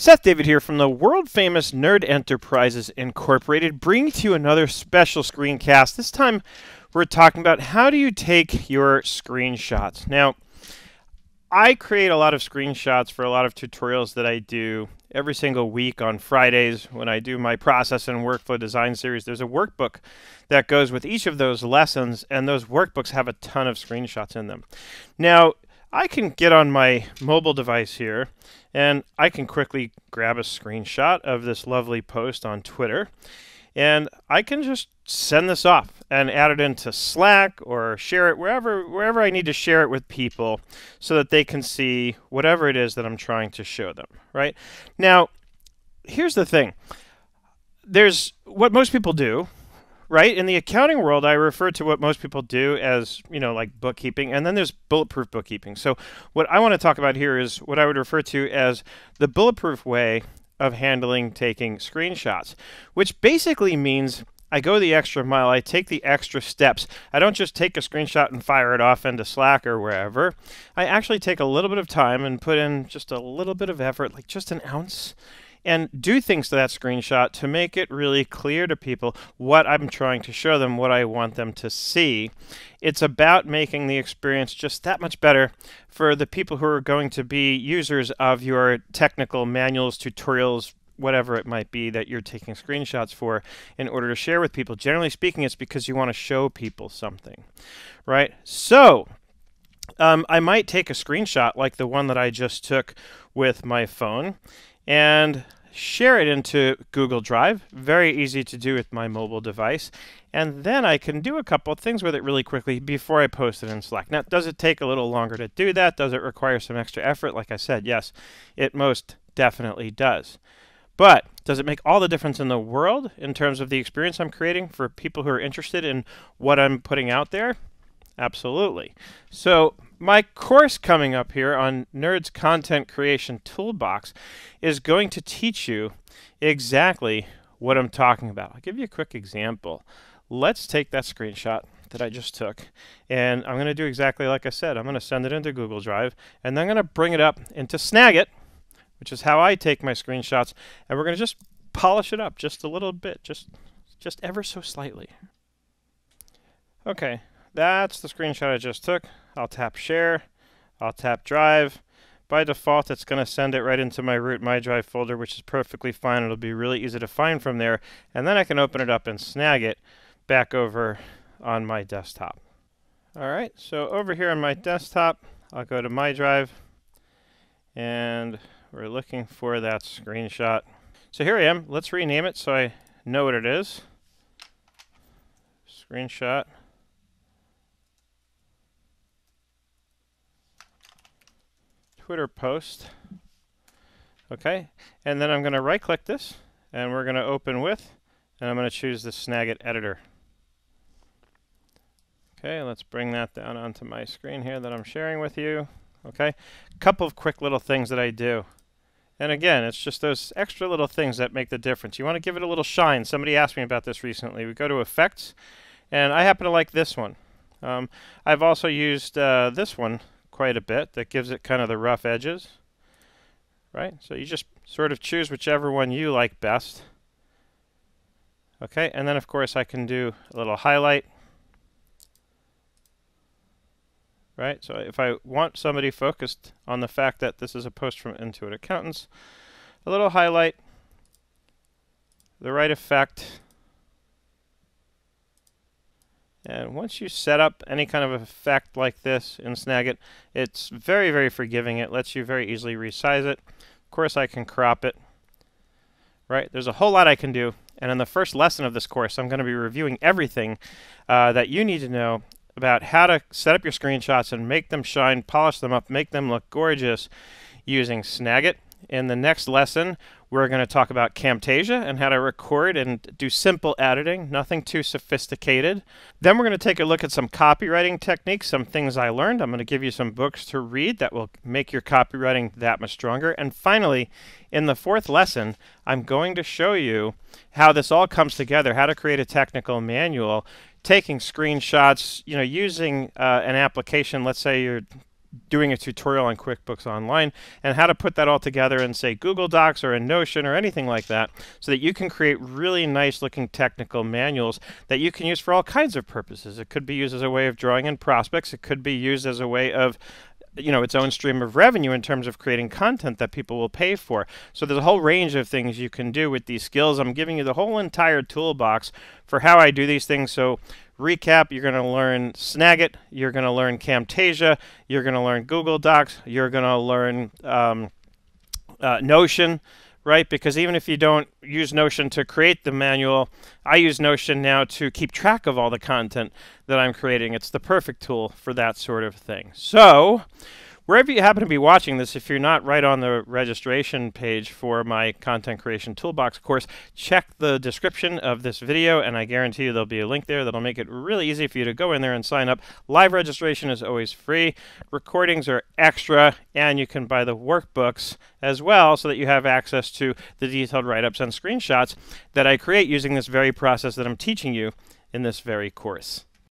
Seth David here from the world famous Nerd Enterprises Incorporated, bringing to you another special screencast. This time we're talking about how do you take your screenshots. Now, I create a lot of screenshots for a lot of tutorials that I do every single week on Fridays when I do my process and workflow design series. There's a workbook that goes with each of those lessons, and those workbooks have a ton of screenshots in them. Now, I can get on my mobile device here and I can quickly grab a screenshot of this lovely post on Twitter and I can just send this off and add it into Slack or share it wherever wherever I need to share it with people so that they can see whatever it is that I'm trying to show them, right? Now, here's the thing. There's what most people do right? In the accounting world, I refer to what most people do as, you know, like bookkeeping, and then there's bulletproof bookkeeping. So, what I want to talk about here is what I would refer to as the bulletproof way of handling taking screenshots, which basically means I go the extra mile. I take the extra steps. I don't just take a screenshot and fire it off into Slack or wherever. I actually take a little bit of time and put in just a little bit of effort, like just an ounce, and do things to that screenshot to make it really clear to people what I'm trying to show them, what I want them to see. It's about making the experience just that much better for the people who are going to be users of your technical manuals, tutorials, whatever it might be that you're taking screenshots for in order to share with people. Generally speaking, it's because you want to show people something, right? So, um, I might take a screenshot like the one that I just took with my phone and share it into Google Drive. Very easy to do with my mobile device. And then I can do a couple things with it really quickly before I post it in Slack. Now, does it take a little longer to do that? Does it require some extra effort? Like I said, yes, it most definitely does. But does it make all the difference in the world in terms of the experience I'm creating for people who are interested in what I'm putting out there? Absolutely. So my course coming up here on Nerd's Content Creation Toolbox is going to teach you exactly what I'm talking about. I'll give you a quick example. Let's take that screenshot that I just took and I'm going to do exactly like I said. I'm going to send it into Google Drive and then I'm going to bring it up into Snagit, which is how I take my screenshots, and we're going to just polish it up just a little bit, just just ever so slightly. Okay, that's the screenshot I just took. I'll tap share. I'll tap drive. By default, it's going to send it right into my root my drive folder, which is perfectly fine. It'll be really easy to find from there. And then I can open it up and Snagit back over on my desktop. All right, so over here on my desktop, I'll go to my drive and we're looking for that screenshot. So here I am. Let's rename it so I know what it is. Screenshot. Twitter post. Okay, and then I'm going to right click this and we're going to open with and I'm going to choose the Snagit editor. Okay, let's bring that down onto my screen here that I'm sharing with you. Okay, a couple of quick little things that I do. And again, it's just those extra little things that make the difference. You want to give it a little shine. Somebody asked me about this recently. We go to Effects, and I happen to like this one. Um, I've also used uh, this one quite a bit that gives it kind of the rough edges. Right? So you just sort of choose whichever one you like best. Okay, and then of course I can do a little highlight. Right, so if I want somebody focused on the fact that this is a post from Intuit Accountants, a little highlight, the right effect, and once you set up any kind of effect like this in Snagit, it's very, very forgiving. It lets you very easily resize it. Of course, I can crop it. Right? There's a whole lot I can do. And in the first lesson of this course, I'm going to be reviewing everything uh, that you need to know about how to set up your screenshots and make them shine, polish them up, make them look gorgeous using Snagit. In the next lesson, we're going to talk about Camtasia and how to record and do simple editing, nothing too sophisticated. Then we're going to take a look at some copywriting techniques, some things I learned. I'm going to give you some books to read that will make your copywriting that much stronger. And finally, in the fourth lesson, I'm going to show you how this all comes together, how to create a technical manual, taking screenshots, you know, using uh, an application, let's say you're doing a tutorial on QuickBooks Online and how to put that all together in, say, Google Docs or in Notion or anything like that so that you can create really nice looking technical manuals that you can use for all kinds of purposes. It could be used as a way of drawing in prospects, it could be used as a way of you know its own stream of revenue in terms of creating content that people will pay for. So there's a whole range of things you can do with these skills. I'm giving you the whole entire toolbox for how I do these things. So recap, you're going to learn Snagit, you're going to learn Camtasia, you're going to learn Google Docs, you're going to learn um, uh, Notion, right? Because even if you don't use Notion to create the manual, I use Notion now to keep track of all the content that I'm creating. It's the perfect tool for that sort of thing. So, Wherever you happen to be watching this, if you're not right on the registration page for my content creation toolbox course, check the description of this video, and I guarantee you there'll be a link there that'll make it really easy for you to go in there and sign up. Live registration is always free. Recordings are extra, and you can buy the workbooks as well so that you have access to the detailed write-ups and screenshots that I create using this very process that I'm teaching you in this very course.